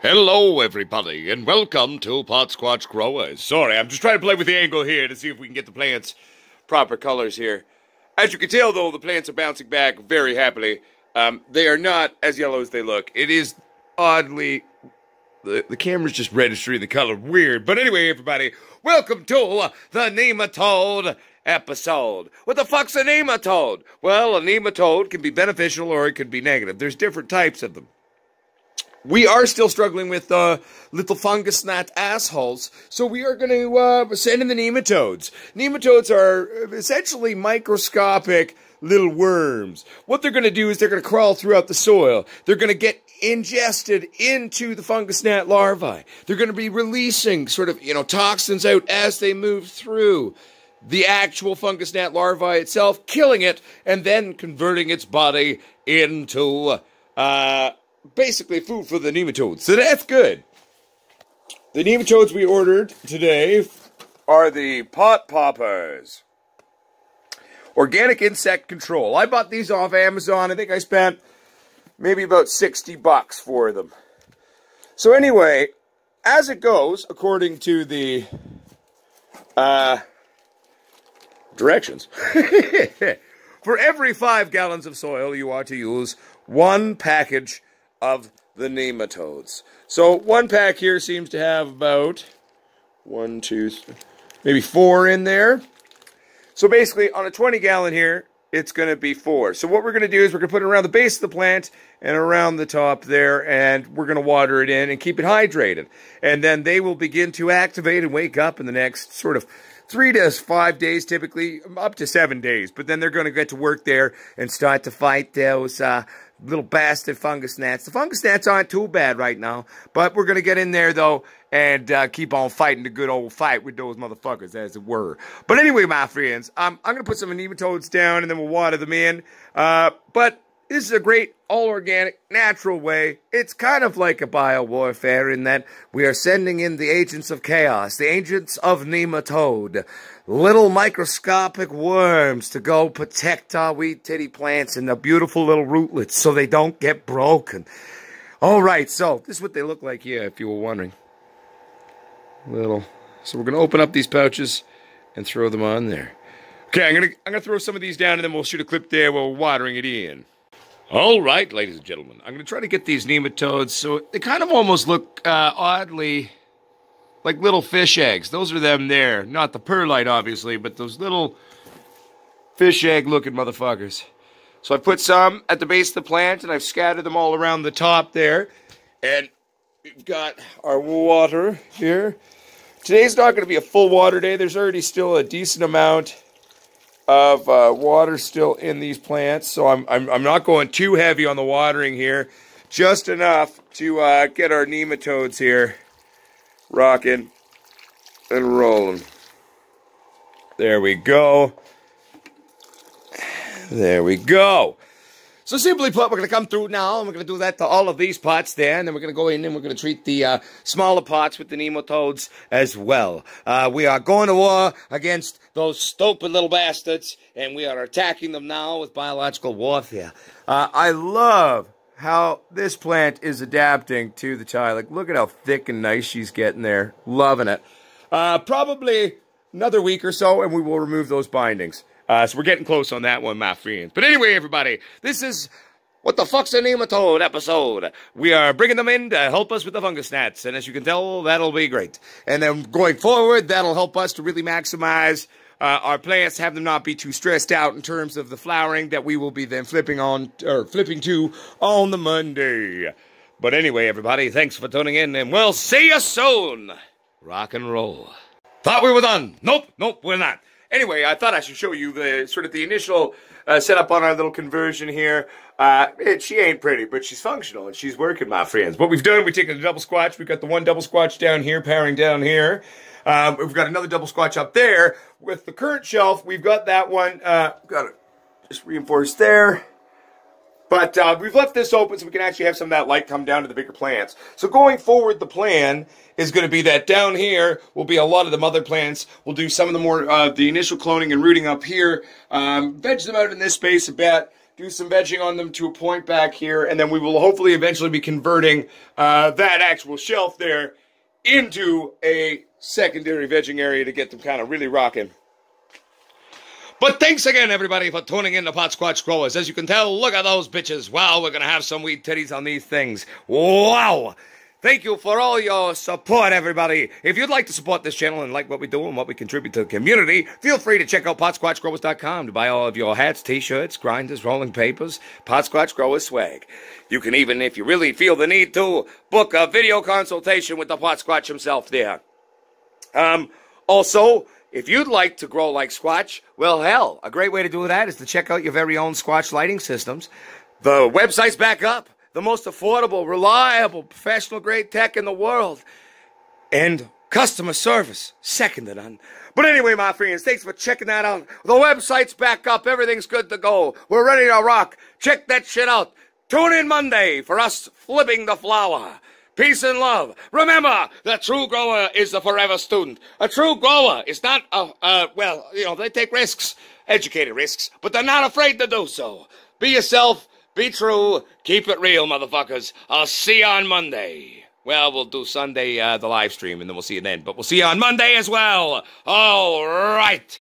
Hello, everybody, and welcome to Potsquatch Growers. Sorry, I'm just trying to play with the angle here to see if we can get the plants proper colors here. As you can tell, though, the plants are bouncing back very happily. Um, they are not as yellow as they look. It is oddly... The, the camera's just registering the color weird. But anyway, everybody, welcome to the nematode episode. What the fuck's a nematode? Well, a nematode can be beneficial or it can be negative. There's different types of them we are still struggling with uh, little fungus gnat assholes, so we are going to uh, send in the nematodes. Nematodes are essentially microscopic little worms. What they're going to do is they're going to crawl throughout the soil. They're going to get ingested into the fungus gnat larvae. They're going to be releasing sort of, you know, toxins out as they move through the actual fungus gnat larvae itself, killing it, and then converting its body into uh, basically food for the nematodes. So that's good. The nematodes we ordered today are the pot poppers. Organic insect control. I bought these off Amazon. I think I spent maybe about 60 bucks for them. So anyway, as it goes, according to the uh, directions, for every five gallons of soil, you are to use one package of the nematodes. So one pack here seems to have about one, two, three, maybe four in there. So basically, on a 20 gallon here, it's going to be four. So what we're going to do is we're going to put it around the base of the plant and around the top there, and we're going to water it in and keep it hydrated. And then they will begin to activate and wake up in the next sort of three to five days, typically up to seven days. But then they're going to get to work there and start to fight those uh, little bastard fungus gnats. The fungus gnats aren't too bad right now, but we're going to get in there, though, and uh, keep on fighting the good old fight with those motherfuckers, as it were. But anyway, my friends, um, I'm going to put some nematodes down, and then we'll water them in. Uh, but this is a great, all-organic, natural way. It's kind of like a bio-warfare in that we are sending in the agents of chaos, the agents of nematode, little microscopic worms to go protect our wee titty plants and the beautiful little rootlets so they don't get broken. All right, so this is what they look like here, if you were wondering. Little. So we're going to open up these pouches and throw them on there. Okay, I'm to I'm gonna throw some of these down and then we'll shoot a clip there while we're watering it in. All right, ladies and gentlemen, I'm going to try to get these nematodes so they kind of almost look uh, oddly like little fish eggs. Those are them there. Not the perlite, obviously, but those little fish egg looking motherfuckers. So I've put some at the base of the plant and I've scattered them all around the top there. And we've got our water here. Today's not going to be a full water day. There's already still a decent amount of uh, water still in these plants, so I'm, I'm, I'm not going too heavy on the watering here. Just enough to uh, get our nematodes here rocking and rolling. There we go. There we go. So simply put, we're going to come through now, and we're going to do that to all of these pots there, and then we're going to go in and we're going to treat the uh, smaller pots with the nematodes as well. Uh, we are going to war against those stupid little bastards, and we are attacking them now with biological warfare. Uh, I love how this plant is adapting to the chai. Like, look at how thick and nice she's getting there. Loving it. Uh, probably another week or so, and we will remove those bindings. Uh, so we're getting close on that one, my friends. But anyway, everybody, this is what the fuck's a nematode episode. We are bringing them in to help us with the fungus gnats, and as you can tell, that'll be great. And then going forward, that'll help us to really maximize uh, our plants, have them not be too stressed out in terms of the flowering that we will be then flipping on or flipping to on the Monday. But anyway, everybody, thanks for tuning in, and we'll see you soon. Rock and roll. Thought we were done. Nope, nope, we're not. Anyway, I thought I should show you the sort of the initial uh, setup on our little conversion here. Uh, it, she ain't pretty, but she's functional and she's working, my friends. What we've done, we've taken a double squatch. We've got the one double squatch down here, powering down here. Um, we've got another double squatch up there. With the current shelf, we've got that one. Uh, got it just reinforced there. But uh, we've left this open so we can actually have some of that light come down to the bigger plants. So going forward, the plan is going to be that down here will be a lot of the mother plants. We'll do some of the more, uh, the initial cloning and rooting up here. Um, veg them out in this space a bit. do some vegging on them to a point back here, and then we will hopefully eventually be converting uh, that actual shelf there into a secondary vegging area to get them kind of really rocking. But thanks again, everybody, for tuning in to Potsquatch Growers. As you can tell, look at those bitches. Wow, we're going to have some weed titties on these things. Wow! Thank you for all your support, everybody. If you'd like to support this channel and like what we do and what we contribute to the community, feel free to check out PotSquatchGrowers.com to buy all of your hats, t-shirts, grinders, rolling papers, Potsquatch Growers swag. You can even, if you really feel the need to, book a video consultation with the Potsquatch himself there. Um, also, if you'd like to grow like Squatch, well, hell, a great way to do that is to check out your very own Squatch lighting systems. The website's back up the most affordable, reliable, professional grade tech in the world. And customer service, second to none. But anyway, my friends, thanks for checking that out. The website's back up. Everything's good to go. We're ready to rock. Check that shit out. Tune in Monday for us flipping the flower. Peace and love. Remember, the true grower is the forever student. A true grower is not a, uh, well, you know, they take risks, educated risks, but they're not afraid to do so. Be yourself be true. Keep it real, motherfuckers. I'll see you on Monday. Well, we'll do Sunday, uh, the live stream, and then we'll see you then. But we'll see you on Monday as well. All right.